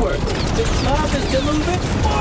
work. The job is delivered